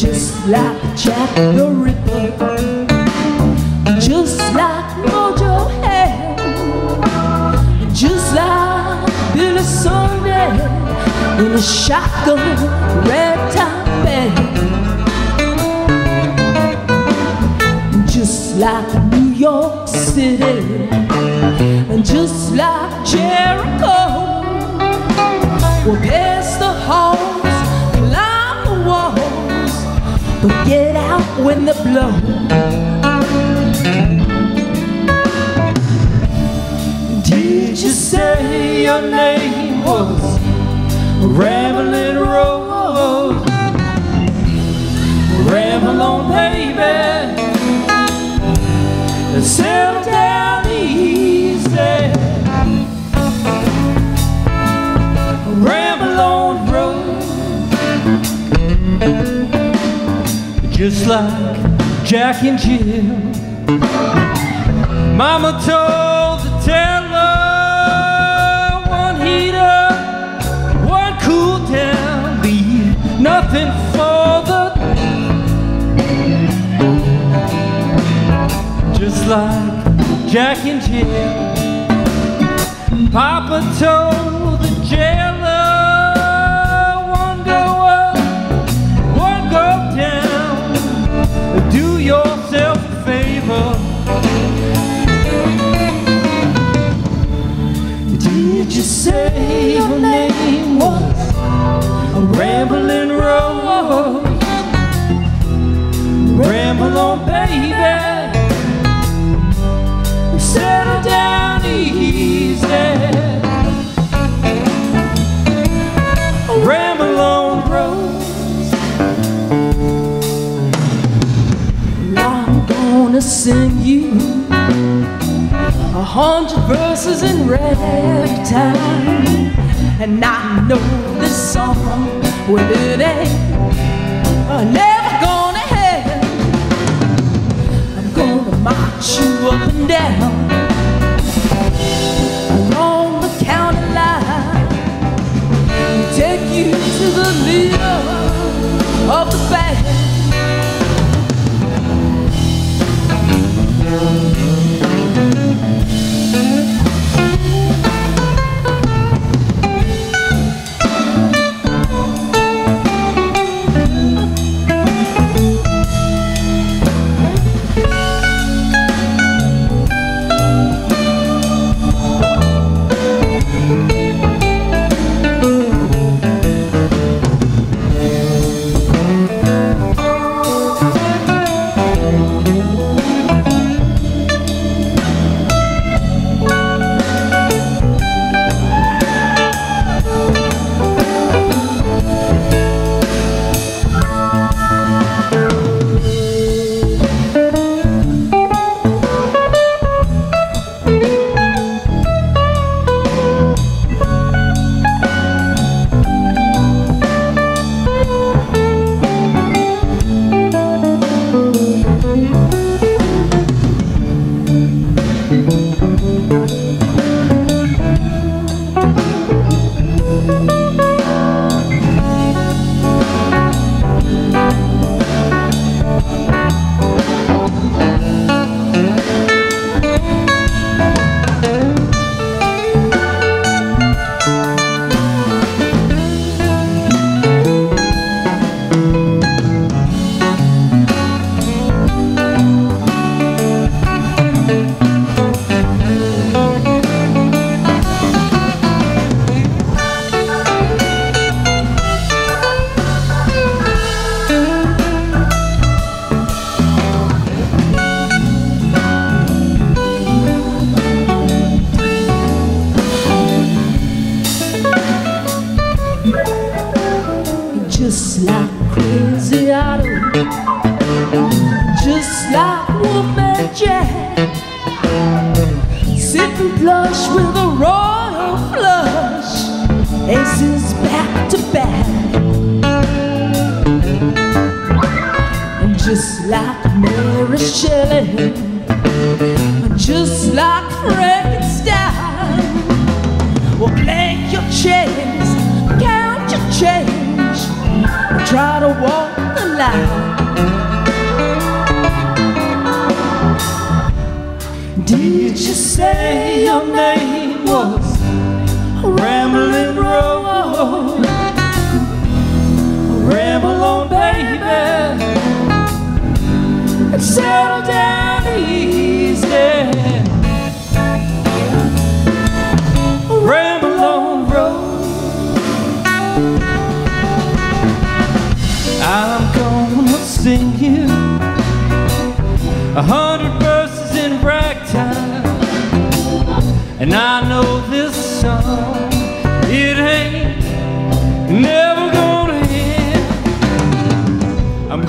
just like Jack the Ripper, in a shotgun red top band, just like New York City, and just like Jericho. We'll pass the halls, climb the walls, but get out when they blow. Did you say your name was Rambling Rose? Ramble on, baby. Settle down easy. Ramble on, road. Just like Jack and Jill. Mama told Just like Jack and Jill. Papa told the jailer gonna you. A hundred verses in ragtime, and I know this song, well it. Ain't uh, never gonna end. I'm gonna march you up and down Wolfman Jack, Sitting flush with a royal flush. Aces back to back. And just like Mary Shelley, just like Frankenstein, well, blank your chains, count your change, try to walk the line. Say your name was Rambling Road? Ramble on, baby, and settle down easy. Ramble on, road. I'm gonna sing you a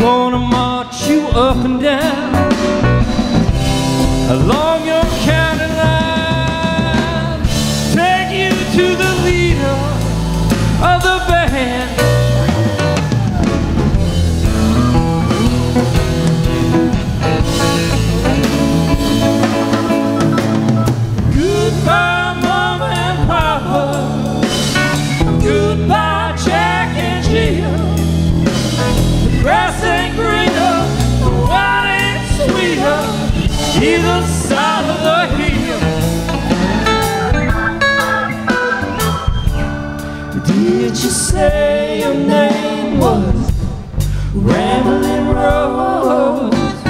gonna march you up and down along your county line, take you to the leader of the band. Goodbye, Mama and Papa. Goodbye, Did you say your name was Rambling Rose?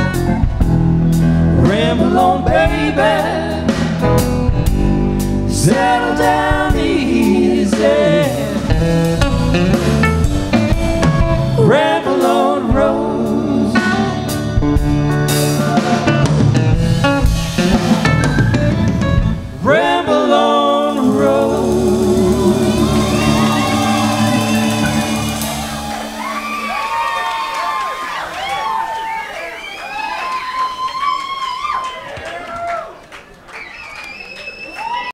Ramble on, baby